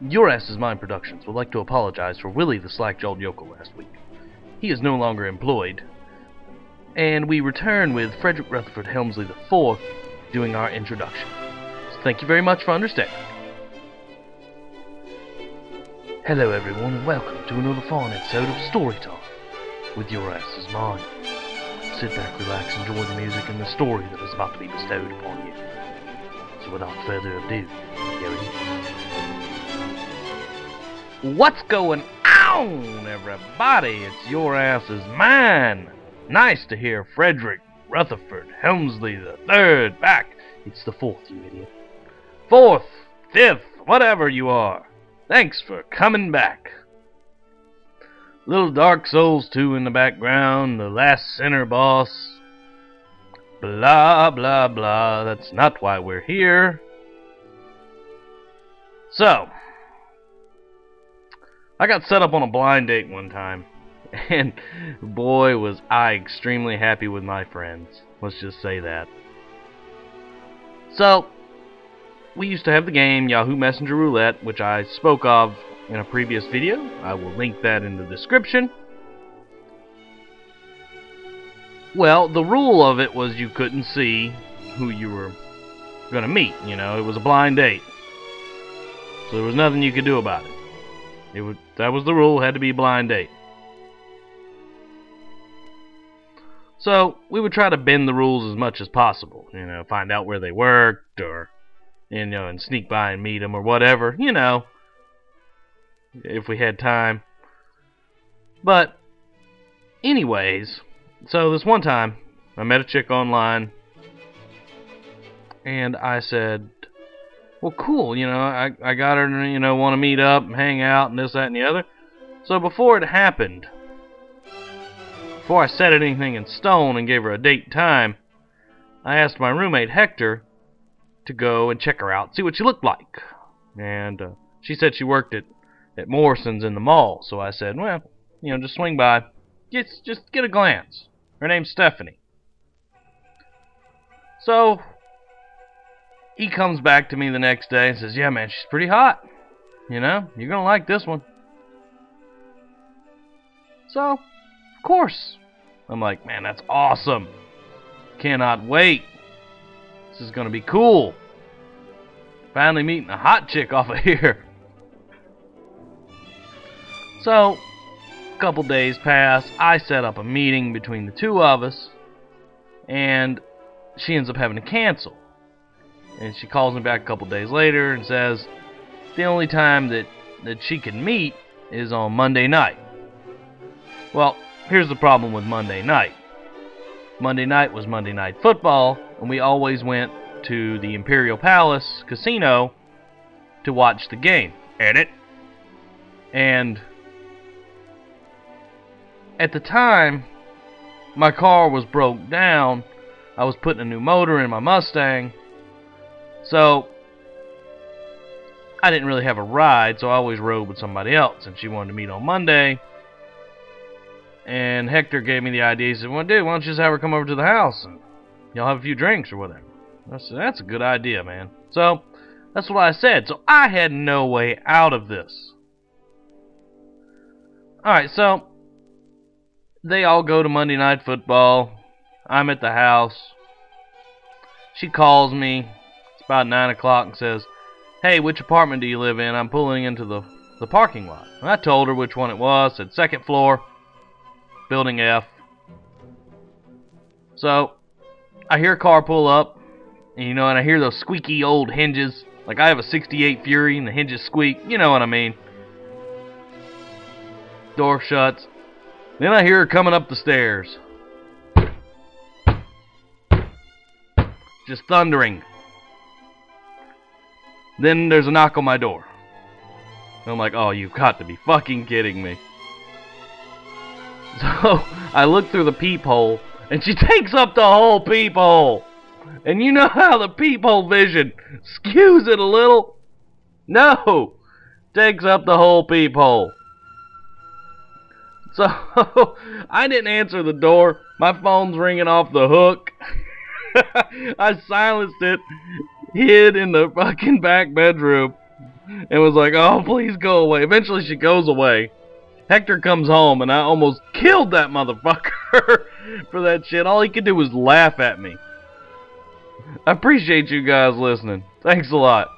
Your Ass is Mine Productions would like to apologize for Willie the slack-jawed yokel last week. He is no longer employed, and we return with Frederick Rutherford Helmsley IV doing our introduction. So thank you very much for understanding. Hello everyone and welcome to another fine episode of Story Time with Your Ass is Mine. Sit back, relax, enjoy the music and the story that is about to be bestowed upon you. So without further ado, here it is. What's going on, everybody? It's Your Ass is Mine. Nice to hear Frederick Rutherford Helmsley the Third back. It's the fourth, you idiot. Fourth, fifth, whatever you are. Thanks for coming back. Little Dark Souls 2 in the background, the last sinner boss. Blah, blah, blah. That's not why we're here. So, I got set up on a blind date one time. And boy, was I extremely happy with my friends. Let's just say that. So, we used to have the game Yahoo Messenger Roulette, which I spoke of in a previous video. I will link that in the description. Well, the rule of it was you couldn't see who you were going to meet. You know, it was a blind date. So there was nothing you could do about it. It was, that was the rule, had to be blind date. So we would try to bend the rules as much as possible. You know, find out where they worked, or you know, and sneak by and meet them, or whatever. You know, if we had time. But, anyways, so this one time I met a chick online, and I said, "Well, cool. You know, I I got her to you know want to meet up and hang out and this, that, and the other." So before it happened, before I set anything in stone and gave her a date time, I asked my roommate Hector to go and check her out, see what she looked like. And uh, she said she worked at, at Morrison's in the mall, so I said, well, you know, just swing by, just, just get a glance. Her name's Stephanie. So, he comes back to me the next day and says, yeah, man, she's pretty hot. You know, you're going to like this one. So, of course. I'm like, man, that's awesome. Cannot wait. This is going to be cool. Finally meeting a hot chick off of here. So, a couple days pass. I set up a meeting between the two of us. And she ends up having to cancel. And she calls me back a couple days later and says the only time that, that she can meet is on Monday night. Well, here's the problem with Monday night. Monday night was Monday Night Football, and we always went to the Imperial Palace Casino to watch the game. Edit. And at the time, my car was broke down. I was putting a new motor in my Mustang. So, I didn't really have a ride, so I always rode with somebody else. And she wanted to meet on Monday. And Hector gave me the idea. He said, well, dude, why don't you just have her come over to the house and y'all have a few drinks or whatever. I said, that's a good idea, man. So, that's what I said. So, I had no way out of this. Alright, so, they all go to Monday Night Football. I'm at the house. She calls me. About 9 o'clock and says, Hey, which apartment do you live in? I'm pulling into the, the parking lot. And I told her which one it was. Said second floor. Building F. So, I hear a car pull up, and you know, and I hear those squeaky old hinges. Like I have a 68 Fury, and the hinges squeak. You know what I mean. Door shuts. Then I hear her coming up the stairs. Just thundering. Then there's a knock on my door. I'm like, oh, you've got to be fucking kidding me. So I look through the peephole, and she takes up the whole peephole. And you know how the peephole vision skews it a little? No! Takes up the whole peephole. So, I didn't answer the door. My phone's ringing off the hook. I silenced it, hid in the fucking back bedroom. and was like, "Oh, please go away." Eventually, she goes away. Hector comes home, and I almost killed that motherfucker for that shit. All he could do was laugh at me. I appreciate you guys listening. Thanks a lot.